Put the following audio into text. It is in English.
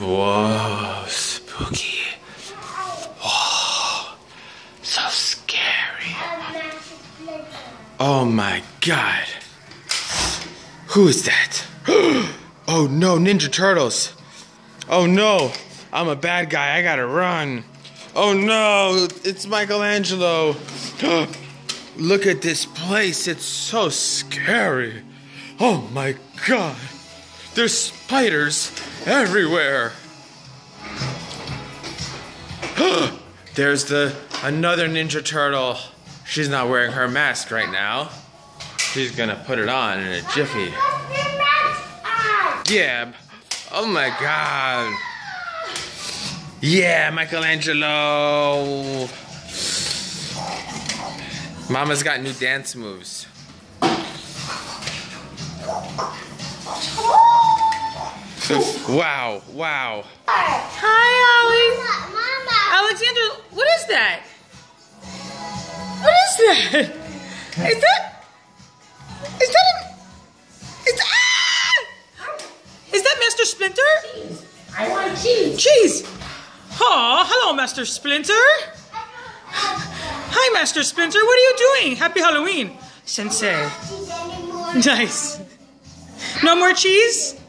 Whoa, spooky. Whoa, so scary. Oh my god. Who is that? Oh no, Ninja Turtles. Oh no, I'm a bad guy. I gotta run. Oh no, it's Michelangelo. Look at this place. It's so scary. Oh my god. There's spiders everywhere. There's the another Ninja Turtle. She's not wearing her mask right now. She's gonna put it on in a jiffy. Yeah. Oh my god. Yeah, Michelangelo. Mama's got new dance moves. Wow, wow. Hi, Ollie. Alexander, what is that? What is that? Is that? Is that a? Is that? Ah! Is that Master Splinter? Cheese. I want cheese. Cheese. Oh, hello, Master Splinter. Hi, Master Splinter. What are you doing? Happy Halloween, Sensei. Nice. No more cheese?